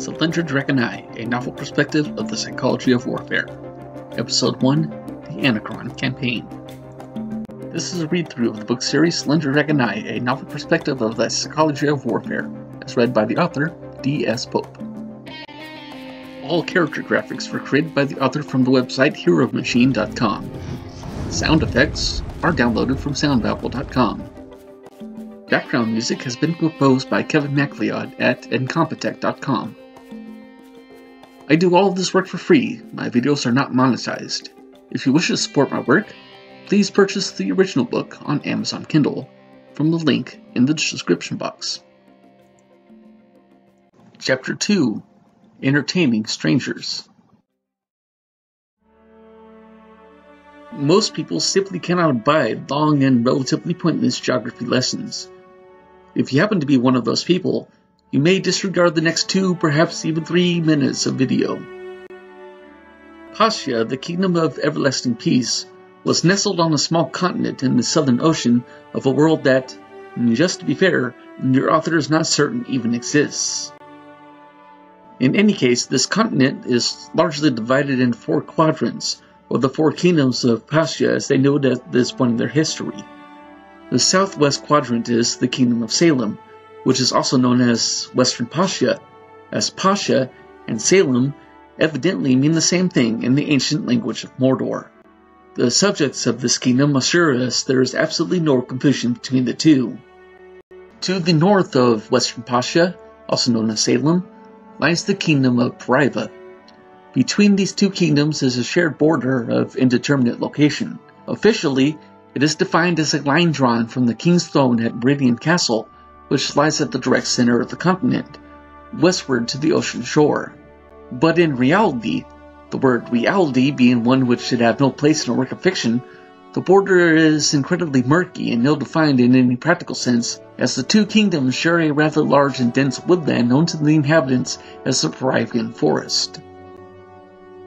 Sallyndrah Dragonai, a novel perspective of the psychology of warfare. Episode 1 The Anachron Campaign. This is a read through of the book series Sallyndrah Dragonai, a novel perspective of the psychology of warfare, as read by the author, D.S. Pope. All character graphics were created by the author from the website HeroMachine.com. Sound effects are downloaded from SoundBible.com. Background music has been composed by Kevin MacLeod at Incompetech.com. I do all of this work for free. My videos are not monetized. If you wish to support my work, please purchase the original book on Amazon Kindle from the link in the description box. Chapter 2 Entertaining Strangers Most people simply cannot abide long and relatively pointless geography lessons. If you happen to be one of those people, you may disregard the next two, perhaps even three minutes of video. Pasha, the kingdom of everlasting peace, was nestled on a small continent in the southern ocean of a world that, just to be fair, your author is not certain even exists. In any case, this continent is largely divided into four quadrants, or the four kingdoms of Pasha as they know it at this point in their history. The southwest quadrant is the Kingdom of Salem, which is also known as Western Pasha, as Pasha and Salem evidently mean the same thing in the ancient language of Mordor. The subjects of this kingdom assure us there is absolutely no confusion between the two. To the north of Western Pasha, also known as Salem, lies the kingdom of Pariva. Between these two kingdoms is a shared border of indeterminate location. Officially, it is defined as a line drawn from the King's Throne at Meridian Castle, which lies at the direct center of the continent, westward to the ocean shore. But in reality, the word reality being one which should have no place in a work of fiction, the border is incredibly murky and ill defined in any practical sense, as the two kingdoms share a rather large and dense woodland known to the inhabitants as the Parivian Forest.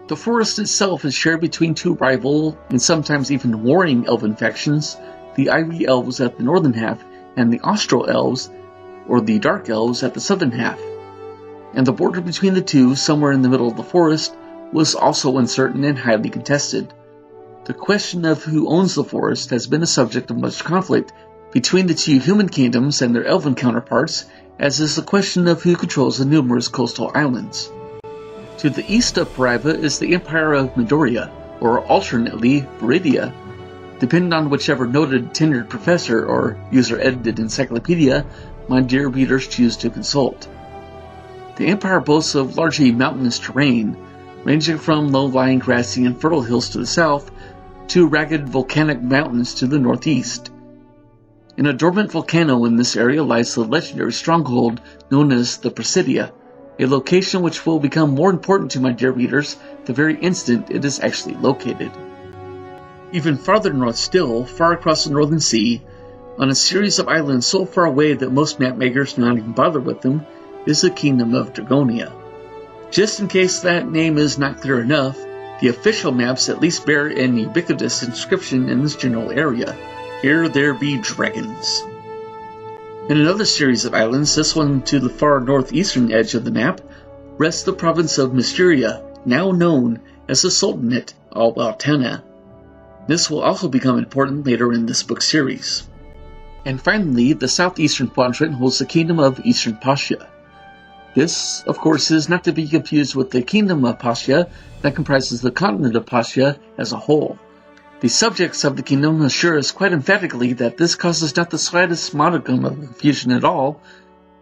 The forest itself is shared between two rival and sometimes even warring elven factions, the Irie Elves at the northern half and the Austral Elves, or the Dark Elves, at the southern half. And the border between the two, somewhere in the middle of the forest, was also uncertain and highly contested. The question of who owns the forest has been a subject of much conflict between the two human kingdoms and their elven counterparts, as is the question of who controls the numerous coastal islands. To the east of Pariva is the Empire of Midoriya, or alternately Viridia, depending on whichever noted tenured professor or user-edited encyclopedia my dear readers choose to consult. The empire boasts of largely mountainous terrain, ranging from low-lying grassy and fertile hills to the south to ragged volcanic mountains to the northeast. In a dormant volcano in this area lies the legendary stronghold known as the Presidia, a location which will become more important to my dear readers the very instant it is actually located. Even farther north still, far across the northern sea, on a series of islands so far away that most mapmakers do not even bother with them, is the kingdom of Dragonia. Just in case that name is not clear enough, the official maps at least bear an ubiquitous inscription in this general area. Here there be dragons. In another series of islands, this one to the far northeastern edge of the map, rests the province of Mysteria, now known as the Sultanate of Altana. This will also become important later in this book series. And finally, the southeastern quadrant holds the Kingdom of Eastern Pasha. This, of course, is not to be confused with the Kingdom of Pasha that comprises the continent of Pasha as a whole. The subjects of the kingdom assure us quite emphatically that this causes not the slightest modicum of confusion at all,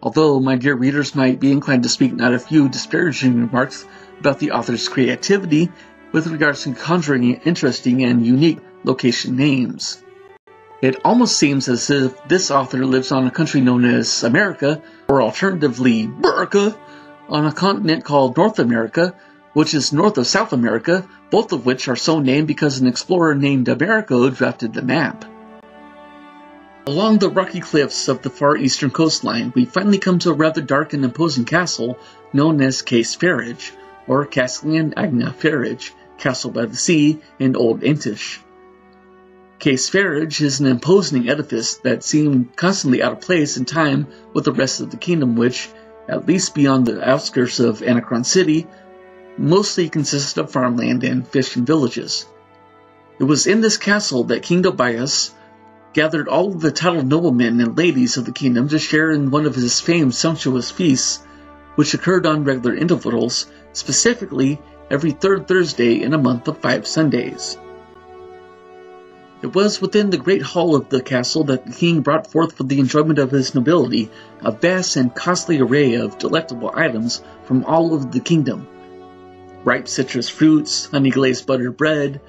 although my dear readers might be inclined to speak not a few disparaging remarks about the author's creativity with regards to conjuring interesting and unique location names. It almost seems as if this author lives on a country known as America, or alternatively, Burka, on a continent called North America, which is north of South America, both of which are so named because an explorer named Amerigo drafted the map. Along the rocky cliffs of the far eastern coastline, we finally come to a rather dark and imposing castle known as Case Ferrage, or Castellan Agna Ferrage, Castle by the Sea in Old Entish. Case Ferrage is an imposing edifice that seemed constantly out of place in time with the rest of the kingdom which, at least beyond the outskirts of Anachron City, mostly consisted of farmland and fishing villages. It was in this castle that King Tobias gathered all of the titled noblemen and ladies of the kingdom to share in one of his famed sumptuous feasts, which occurred on regular intervals, specifically every third Thursday in a month of five Sundays. It was within the great hall of the castle that the king brought forth for the enjoyment of his nobility a vast and costly array of delectable items from all over the kingdom. Ripe citrus fruits, honey glazed buttered bread,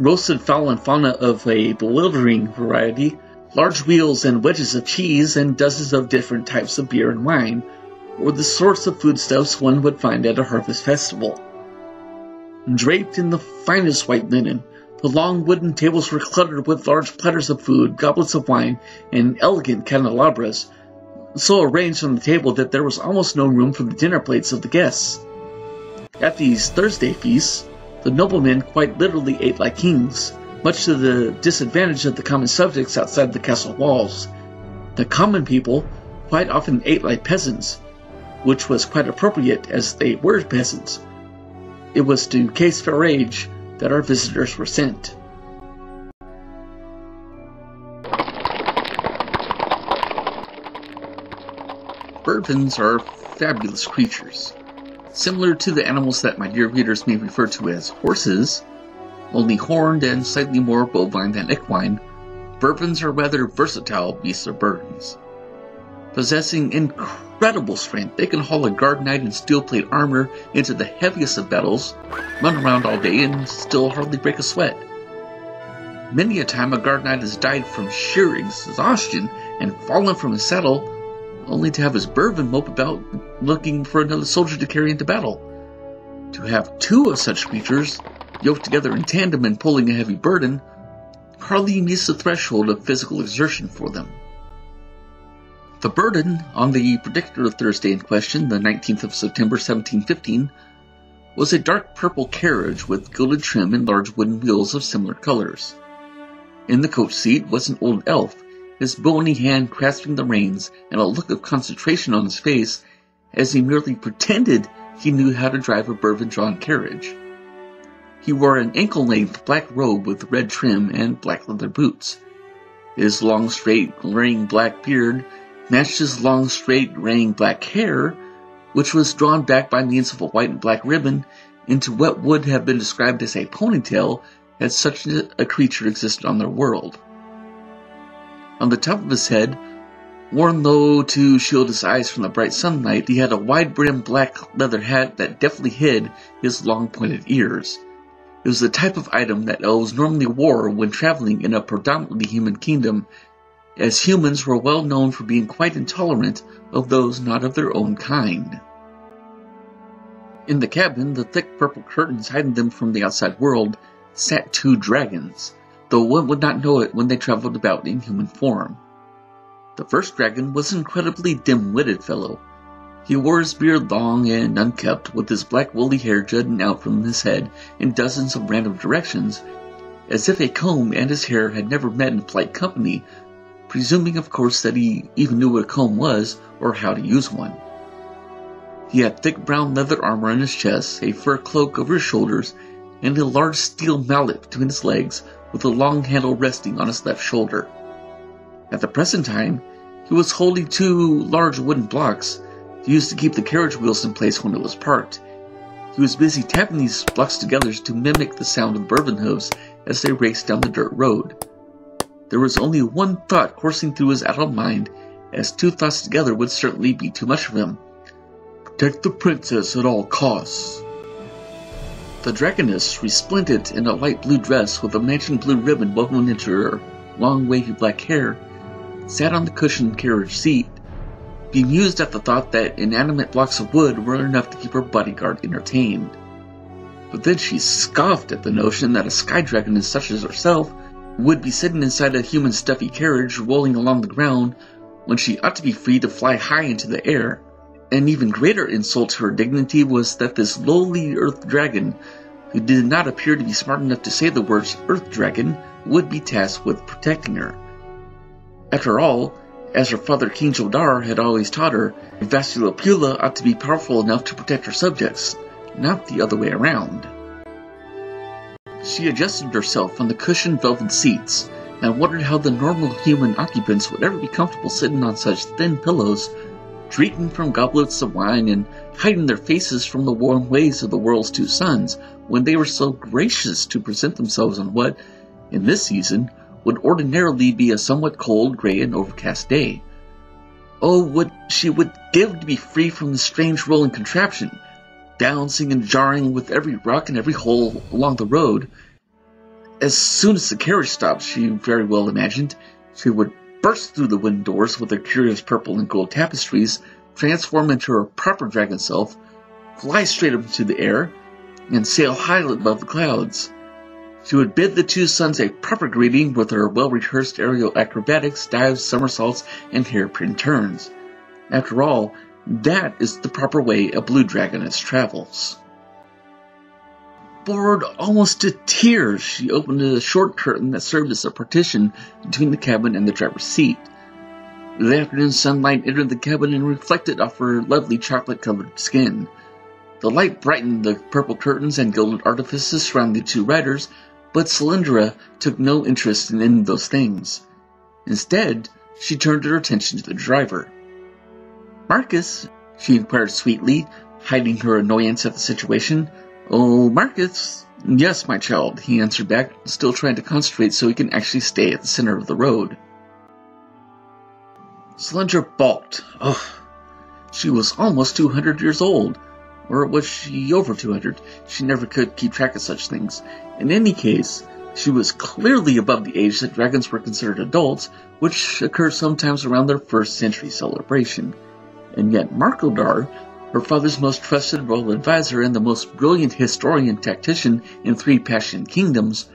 roasted fowl and fauna of a bewildering variety, large wheels and wedges of cheese, and dozens of different types of beer and wine were the sorts of foodstuffs one would find at a harvest festival. Draped in the finest white linen, the long wooden tables were cluttered with large platters of food, goblets of wine, and elegant candelabras, so arranged on the table that there was almost no room for the dinner plates of the guests. At these Thursday feasts, the noblemen quite literally ate like kings, much to the disadvantage of the common subjects outside the castle walls. The common people quite often ate like peasants, which was quite appropriate as they were peasants. It was to Case Farage that our visitors were sent. Bourbons are fabulous creatures. Similar to the animals that my dear readers may refer to as horses, only horned and slightly more bovine than equine, bourbons are rather versatile beasts of burdens. Possessing incredible strength, they can haul a guard knight in steel plate armor into the heaviest of battles, run around all day, and still hardly break a sweat. Many a time a guard knight has died from sheer exhaustion and fallen from his saddle, only to have his bourbon mope about looking for another soldier to carry into battle. To have two of such creatures, yoked together in tandem and pulling a heavy burden, hardly meets the threshold of physical exertion for them. The burden on the particular Thursday in question, the 19th of September 1715, was a dark purple carriage with gilded trim and large wooden wheels of similar colors. In the coach seat was an old elf, his bony hand grasping the reins and a look of concentration on his face as he merely pretended he knew how to drive a bourbon drawn carriage. He wore an ankle length black robe with red trim and black leather boots. His long, straight, glaring black beard matched his long, straight, graying black hair, which was drawn back by means of a white and black ribbon into what would have been described as a ponytail had such a creature existed on their world. On the top of his head, worn low to shield his eyes from the bright sunlight, he had a wide-brimmed black leather hat that deftly hid his long pointed ears. It was the type of item that elves normally wore when traveling in a predominantly human kingdom as humans were well known for being quite intolerant of those not of their own kind. In the cabin, the thick purple curtains hiding them from the outside world, sat two dragons, though one would not know it when they traveled about in human form. The first dragon was an incredibly dim-witted fellow. He wore his beard long and unkempt, with his black woolly hair jutting out from his head in dozens of random directions, as if a comb and his hair had never met in polite company presuming, of course, that he even knew what a comb was or how to use one. He had thick brown leather armor on his chest, a fur cloak over his shoulders, and a large steel mallet between his legs with a long handle resting on his left shoulder. At the present time, he was holding two large wooden blocks used to keep the carriage wheels in place when it was parked. He was busy tapping these blocks together to mimic the sound of bourbon hooves as they raced down the dirt road. There was only one thought coursing through his adult mind, as two thoughts together would certainly be too much for him. Protect the princess at all costs. The dragoness, resplendent in a light blue dress with a matching blue ribbon woven into her long wavy black hair, sat on the cushioned carriage seat, bemused at the thought that inanimate blocks of wood were enough to keep her bodyguard entertained. But then she scoffed at the notion that a sky dragoness such as herself would be sitting inside a human stuffy carriage rolling along the ground when she ought to be free to fly high into the air. An even greater insult to her dignity was that this lowly earth dragon, who did not appear to be smart enough to say the words earth dragon, would be tasked with protecting her. After all, As her father King Jodar had always taught her, Vasculopula ought to be powerful enough to protect her subjects, not the other way around. She adjusted herself on the cushioned velvet seats and wondered how the normal human occupants would ever be comfortable sitting on such thin pillows, drinking from goblets of wine and hiding their faces from the warm ways of the world's two suns when they were so gracious to present themselves on what, in this season, would ordinarily be a somewhat cold, gray, and overcast day. Oh, what she would give to be free from the strange rolling contraption, bouncing and jarring with every rock and every hole along the road. As soon as the carriage stopped, she very well imagined, she would burst through the wooden doors with her curious purple and gold tapestries, transform into her proper dragon self, fly straight up into the air, and sail high above the clouds. She would bid the two sons a proper greeting with her well-rehearsed aerial acrobatics, dives, somersaults, and hairpin turns. After all, that is the proper way a blue dragoness travels. Bored almost to tears, she opened a short curtain that served as a partition between the cabin and the driver's seat. The afternoon sunlight entered the cabin and reflected off her lovely chocolate-colored skin. The light brightened the purple curtains and gilded artifices surrounding the two riders, but Sallyndrah took no interest in any of those things. Instead, she turned her attention to the driver. Marcus, she inquired sweetly, hiding her annoyance at the situation. Oh, Marcus? Yes, my child, he answered back, still trying to concentrate so he can actually stay at the center of the road. Sallyndrah balked. Ugh. She was almost 200 years old. Or was she over 200? She never could keep track of such things. In any case, she was clearly above the age that dragons were considered adults, which occurs sometimes around their first century celebration. And yet Markodar, her father's most trusted royal advisor and the most brilliant historian tactician in three Passion kingdoms,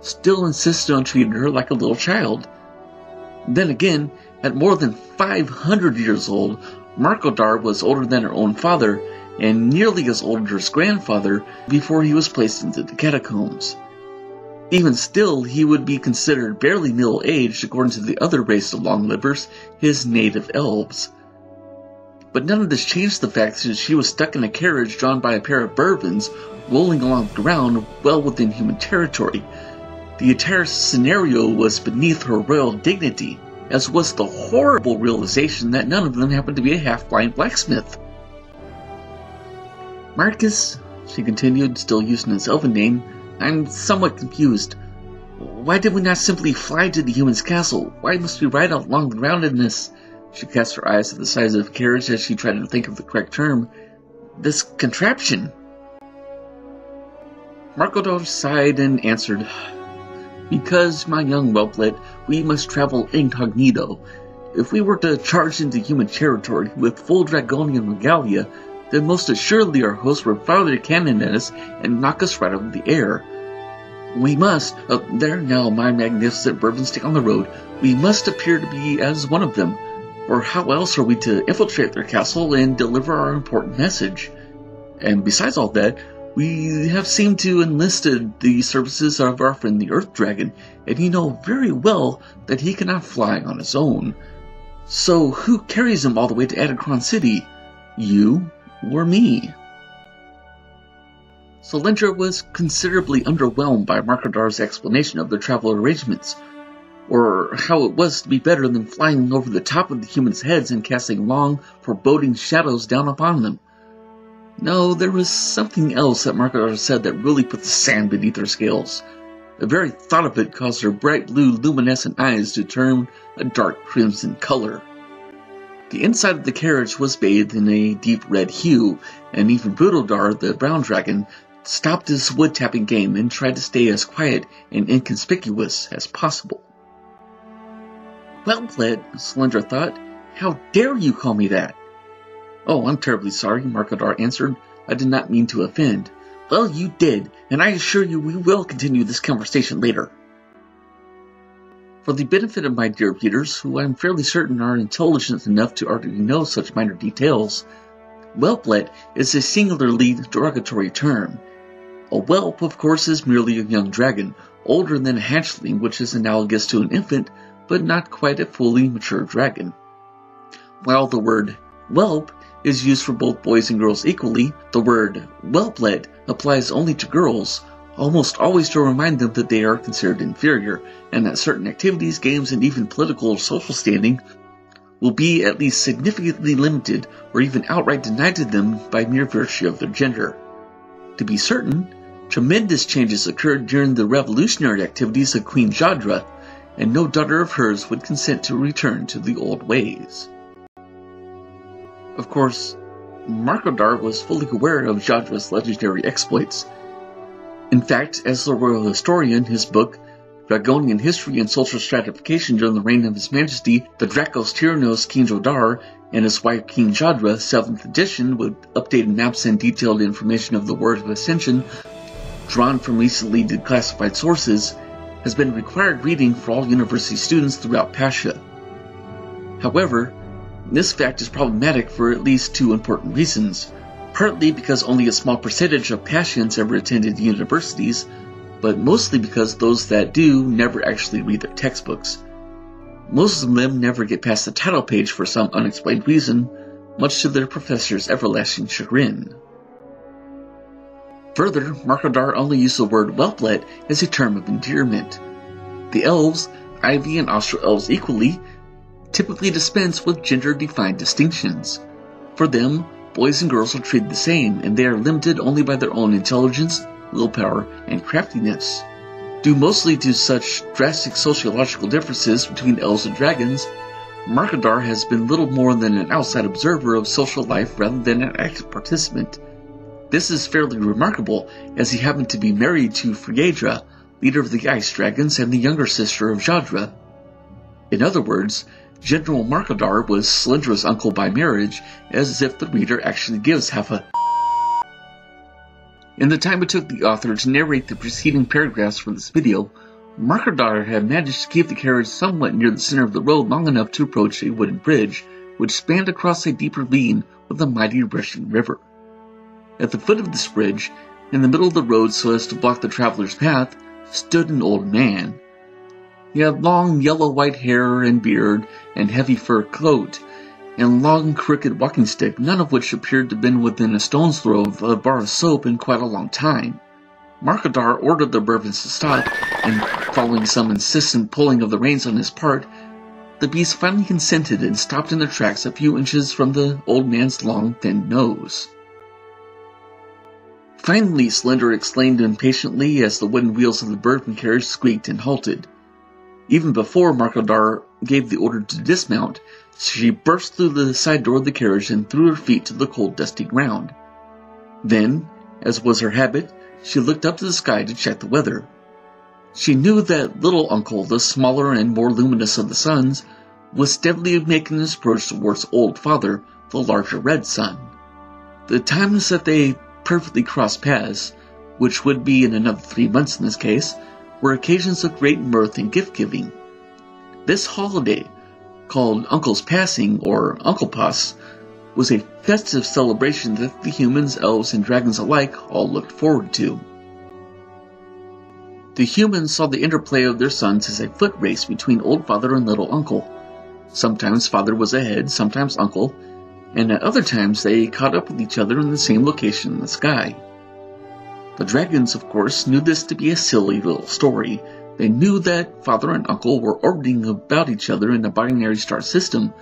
still insisted on treating her like a little child. Then again, at more than 500 years old, Markodar was older than her own father and nearly as old as his grandfather before he was placed into the catacombs. Even still, he would be considered barely middle aged according to the other race of long livers, his native elves. But none of this changed the fact that she was stuck in a carriage drawn by a pair of bourbons, rolling along the ground well within human territory. The entire scenario was beneath her royal dignity, as was the horrible realization that none of them happened to be a half-blind blacksmith. Marcus, she continued, still using his elven name, I'm somewhat confused. Why did we not simply fly to the human's castle? Why must we ride along the ground in this? She cast her eyes at the size of the carriage as she tried to think of the correct term. This contraption. Markodar sighed and answered, Because, my young whelplet, we must travel incognito. If we were to charge into human territory with full Dragonian regalia, then most assuredly our hosts would fire their cannon at us and knock us right out of the air. We must, uh, there now my magnificent bourbon stick on the road, we must appear to be as one of them, for how else are we to infiltrate their castle and deliver our important message? And besides all that, we have seemed to enlisted the services of our friend the Earth Dragon, and you know very well that he cannot fly on his own. So who carries him all the way to Anachron City? You or me. Sallyndrah was considerably underwhelmed by Markodar's explanation of their travel arrangements, or how it was to be better than flying over the top of the humans' heads and casting long, foreboding shadows down upon them. No, there was something else that Markodar said that really put the sand beneath her scales. The very thought of it caused her bright blue luminescent eyes to turn a dark crimson color. The inside of the carriage was bathed in a deep red hue, and even Brutal'dar, the brown dragon, stopped his wood tapping game and tried to stay as quiet and inconspicuous as possible. Well played, Sallyndrah thought. How dare you call me that? Oh, I'm terribly sorry, Markodar answered. I did not mean to offend. Well, you did, and I assure you we will continue this conversation later. For the benefit of my dear readers, who I am fairly certain are intelligent enough to already know such minor details, whelplet is a singularly derogatory term. A whelp, of course, is merely a young dragon, older than a hatchling, which is analogous to an infant, but not quite a fully mature dragon. While the word whelp is used for both boys and girls equally, the word whelplet applies only to girls, almost always to remind them that they are considered inferior, and that certain activities, games, and even political or social standing will be at least significantly limited or even outright denied to them by mere virtue of their gender. To be certain, tremendous changes occurred during the revolutionary activities of Queen Jadra, and no daughter of hers would consent to return to the old ways. Of course, Markodar was fully aware of Jadra's legendary exploits. In fact, as the royal historian, his book, Dragonian History and Social Stratification during the Reign of His Majesty, the Dracos Tyrannos King Jodar, and his wife King Jadra, 7th edition, with updated maps and detailed information of the Word of Ascension, drawn from recently declassified sources, has been required reading for all university students throughout Pasha. However, this fact is problematic for at least two important reasons. Partly because only a small percentage of Pashians ever attended universities, but mostly because those that do never actually read their textbooks. Most of them never get past the title page for some unexplained reason, much to their professor's everlasting chagrin. Further, Markodar only used the word whelplet as a term of endearment. The elves, Ivy and Austral elves equally, typically dispense with gender-defined distinctions. For them, boys and girls are treated the same, and they are limited only by their own intelligence, willpower, and craftiness. Due mostly to such drastic sociological differences between elves and dragons, Markadar has been little more than an outside observer of social life rather than an active participant. This is fairly remarkable, as he happened to be married to Friedra, leader of the Ice Dragons and the younger sister of Jadra. In other words, General Markadar was Sallyndrah's uncle by marriage, as if the reader actually gives half a in the time it took the author to narrate the preceding paragraphs for this video, Markadar had managed to keep the carriage somewhat near the center of the road long enough to approach a wooden bridge, which spanned across a deep ravine with a mighty rushing river. At the foot of this bridge, in the middle of the road so as to block the traveler's path, stood an old man. He had long yellow-white hair and beard and heavy fur coat, and long crooked walking stick, none of which appeared to have been within a stone's throw of a bar of soap in quite a long time. Markadar ordered the Bourbons to stop, and following some insistent pulling of the reins on his part, the beast finally consented and stopped in their tracks a few inches from the old man's long, thin nose. Finally, Sallyndrah exclaimed impatiently as the wooden wheels of the Bourbon carriage squeaked and halted. Even before Markodar gave the order to dismount, she burst through the side door of the carriage and threw her feet to the cold, dusty ground. Then, as was her habit, she looked up to the sky to check the weather. She knew that little uncle, the smaller and more luminous of the suns, was steadily making his approach towards old father, the larger red sun. The times that they perfectly crossed paths, which would be in another three months in this case, were occasions of great mirth and gift giving. This holiday, called Uncle's Passing or Uncle Pass, was a festive celebration that the humans, elves, and dragons alike all looked forward to. The humans saw the interplay of their sons as a foot race between old father and little uncle. Sometimes father was ahead, sometimes uncle, and at other times they caught up with each other in the same location in the sky. The dragons, of course, knew this to be a silly little story, they knew that father and uncle were orbiting about each other in a binary star system,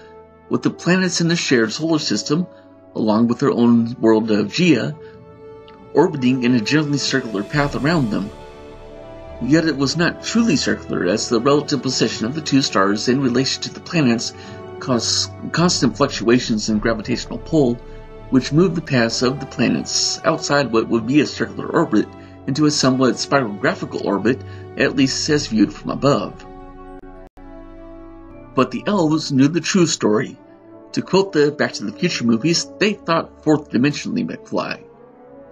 with the planets in the shared solar system, along with their own world of Gia, orbiting in a generally circular path around them. Yet it was not truly circular, as the relative position of the two stars in relation to the planets caused constant fluctuations in gravitational pull, which move the paths of the planets outside what would be a circular orbit into a somewhat spirographical orbit, at least as viewed from above. But the elves knew the true story. To quote the Back to the Future movies, they thought fourth dimensionally McFly.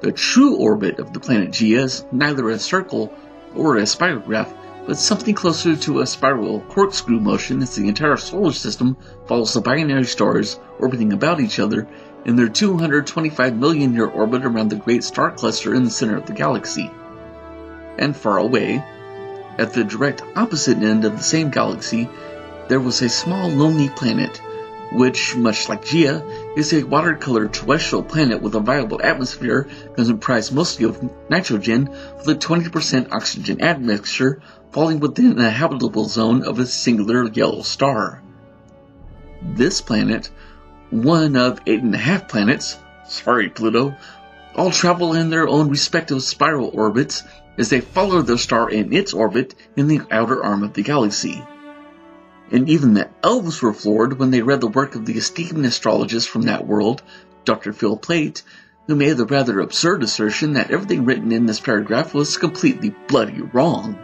The true orbit of the planet Gia is neither a circle or a spirograph, but something closer to a spiral corkscrew motion as the entire solar system follows the binary stars orbiting about each other in their 225 million year orbit around the great star cluster in the center of the galaxy. And far away, at the direct opposite end of the same galaxy, there was a small lonely planet, which, much like Gaea, is a watercolor terrestrial planet with a viable atmosphere comprised mostly of nitrogen with a 20% oxygen admixture falling within the habitable zone of a singular yellow star. This planet, one of eight and a half planets, sorry Pluto, all travel in their own respective spiral orbits as they follow their star in its orbit in the outer arm of the galaxy and even the elves were floored when they read the work of the esteemed astrologist from that world, Dr. Phil Plait, who made the rather absurd assertion that everything written in this paragraph was completely bloody wrong.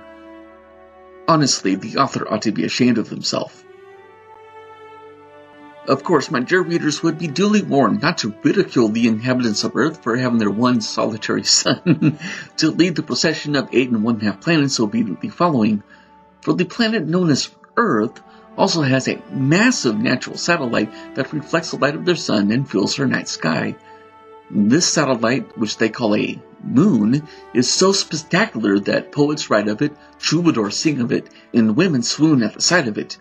Honestly, the author ought to be ashamed of himself. Of course, my dear readers would be duly warned not to ridicule the inhabitants of Earth for having their one solitary sun to lead the procession of eight and one half planets obediently following, for the planet known as Earth also has a massive natural satellite that reflects the light of their sun and fills her night sky. This satellite, which they call a moon, is so spectacular that poets write of it, troubadours sing of it, and women swoon at the sight of it.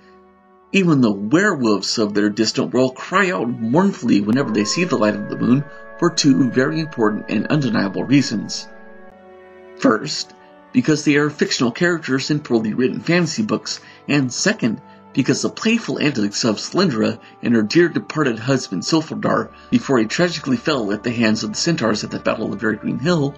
Even the werewolves of their distant world cry out mournfully whenever they see the light of the moon for two very important and undeniable reasons. First, because they are fictional characters in poorly written fantasy books, and second, because the playful antics of Sallyndrah and her dear departed husband Sylphaldar before he tragically fell at the hands of the centaurs at the Battle of Very Green Hill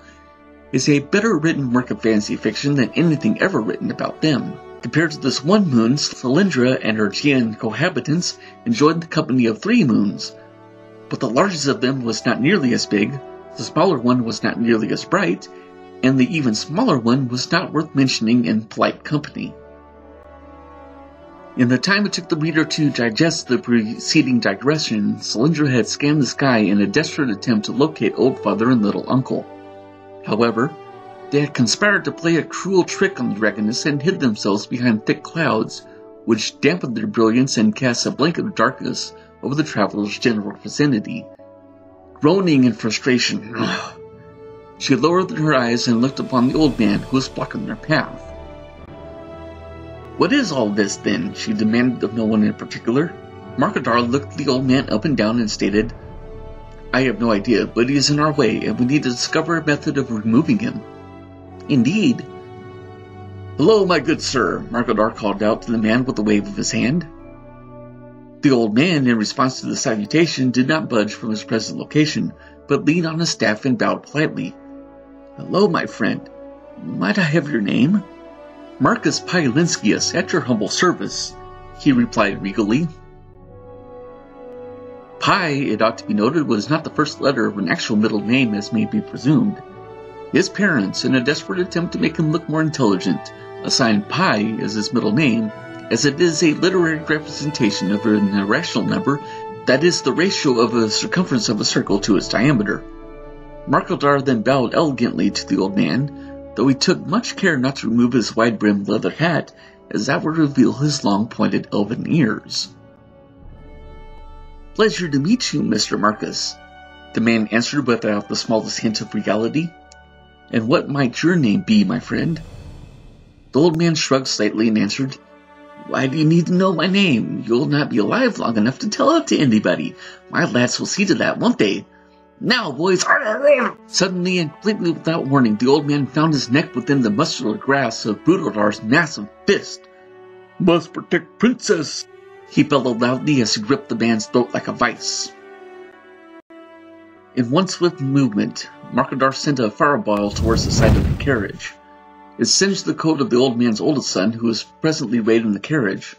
is a better written work of fantasy fiction than anything ever written about them. Compared to this one moon, Sallyndrah and her Gaean cohabitants enjoyed the company of three moons, but the largest of them was not nearly as big, the smaller one was not nearly as bright, and the even smaller one was not worth mentioning in polite company. In the time it took the reader to digest the preceding digression, Sallyndrah had scanned the sky in a desperate attempt to locate Old Father and Little Uncle. However, they had conspired to play a cruel trick on the Dragoness and hid themselves behind thick clouds, which dampened their brilliance and cast a blanket of darkness over the traveler's general vicinity. Groaning in frustration, she lowered her eyes and looked upon the old man who was blocking their path. What is all this, then? she demanded of no one in particular. Markadar looked the old man up and down and stated, I have no idea, but he is in our way, and we need to discover a method of removing him. Indeed. Hello, my good sir, Markadar called out to the man with a wave of his hand. The old man, in response to the salutation, did not budge from his present location, but leaned on his staff and bowed politely. Hello, my friend. Might I have your name? Marcus Pielinskius, at your humble service, he replied regally. Pi, it ought to be noted, was not the first letter of an actual middle name as may be presumed. His parents, in a desperate attempt to make him look more intelligent, assigned pi as his middle name, as it is a literary representation of an irrational number that is the ratio of the circumference of a circle to its diameter. Markaldar then bowed elegantly to the old man, though he took much care not to remove his wide-brimmed leather hat, as that would reveal his long-pointed elven ears. Pleasure to meet you, Mr. Marcus, the man answered without the smallest hint of regality. And what might your name be, my friend? The old man shrugged slightly and answered, Why do you need to know my name? You'll not be alive long enough to tell it to anybody. My lads will see to that, won't they? Now, boys! Suddenly and completely without warning, the old man found his neck within the muscular grasp of Brutaldar's massive fist. Must protect Princess! He bellowed loudly as he gripped the man's throat like a vice. In one swift movement, Markadar sent a fireball towards the side of the carriage. It singed the coat of the old man's oldest son, who was presently raiding the carriage.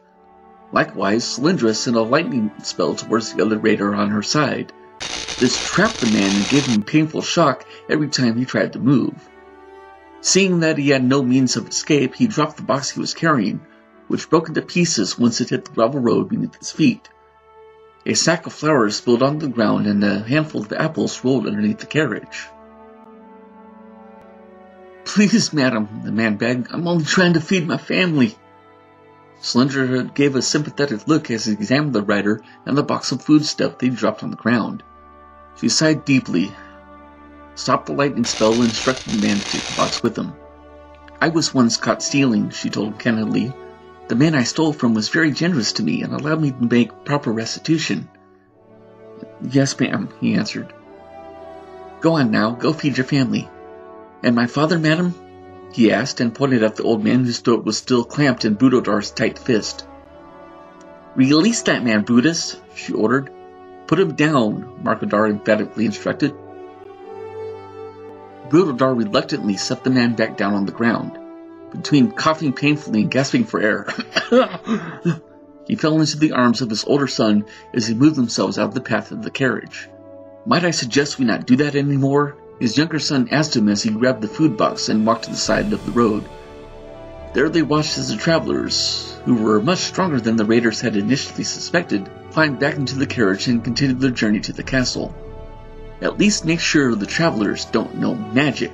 Likewise, Sallyndrah sent a lightning spell towards the other raider on her side. This trapped the man and gave him painful shock every time he tried to move. Seeing that he had no means of escape, he dropped the box he was carrying, which broke into pieces once it hit the gravel road beneath his feet. A sack of flour spilled on the ground and a handful of apples rolled underneath the carriage. Please, madam, the man begged, I'm only trying to feed my family. Sallyndrah gave a sympathetic look as he examined the rider and the box of foodstuff they dropped on the ground. She sighed deeply, stopped the lightning spell, and instructed the man to take the box with him. I was once caught stealing, she told candidly, The man I stole from was very generous to me and allowed me to make proper restitution. Yes, ma'am, he answered. Go on now, go feed your family. And my father, madam? he asked and pointed at the old man whose throat was still clamped in Budodar's tight fist. Release that man, Brutus, she ordered. Put him down, Markadar emphatically instructed. Brutodar reluctantly set the man back down on the ground. Between coughing painfully and gasping for air, he fell into the arms of his older son as he moved themselves out of the path of the carriage. Might I suggest we not do that anymore? His younger son asked him as he grabbed the food box and walked to the side of the road. There they watched as the travelers, who were much stronger than the raiders had initially suspected, climbed back into the carriage and continued their journey to the castle. At least make sure the travelers don't know magic,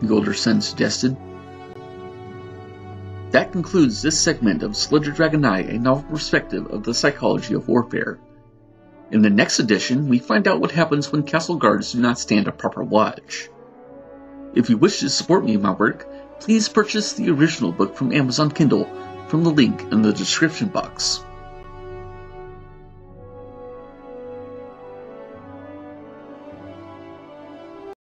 the older son suggested. That concludes this segment of Sallyndrah Dragonai, a novel perspective of the psychology of warfare. In the next edition, we find out what happens when castle guards do not stand a proper watch. If you wish to support me in my work, please purchase the original book from Amazon Kindle from the link in the description box.